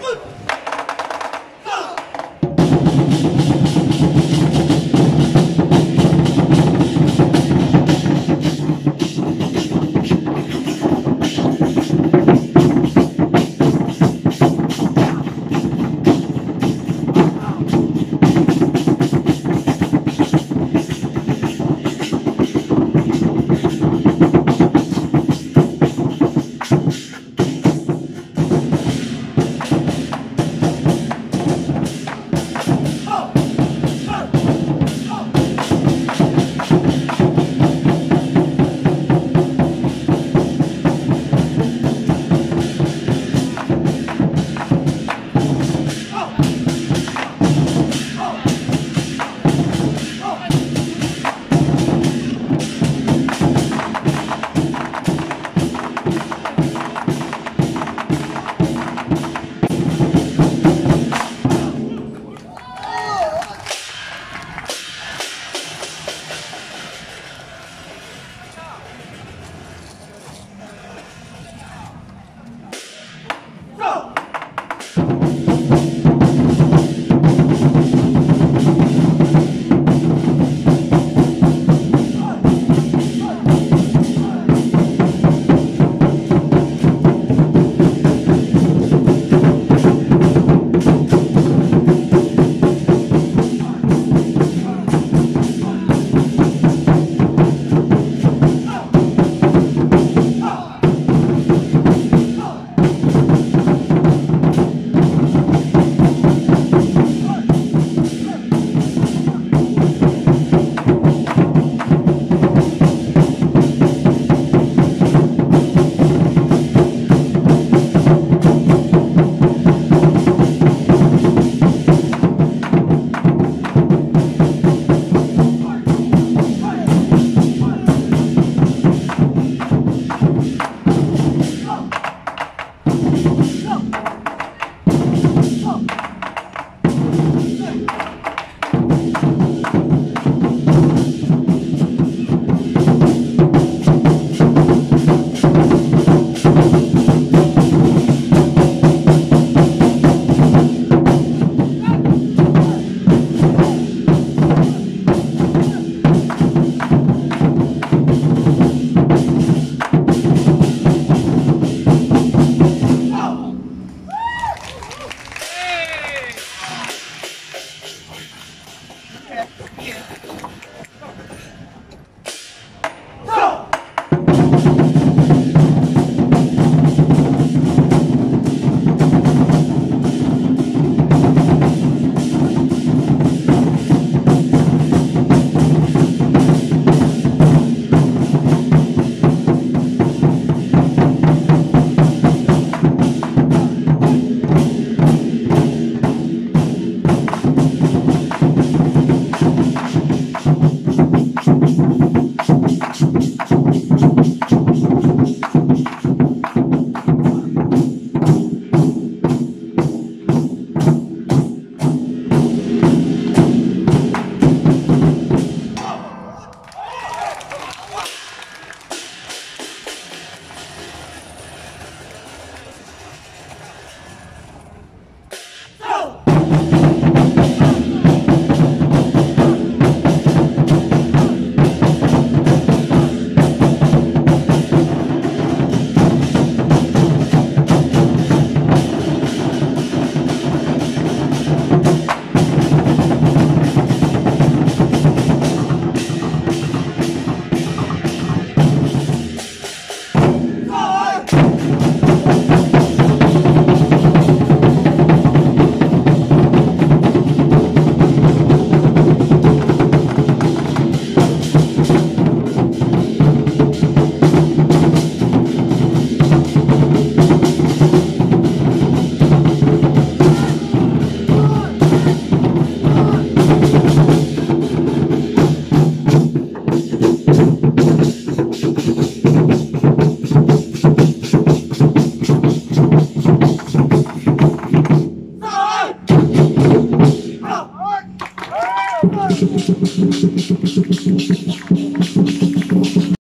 Look, you.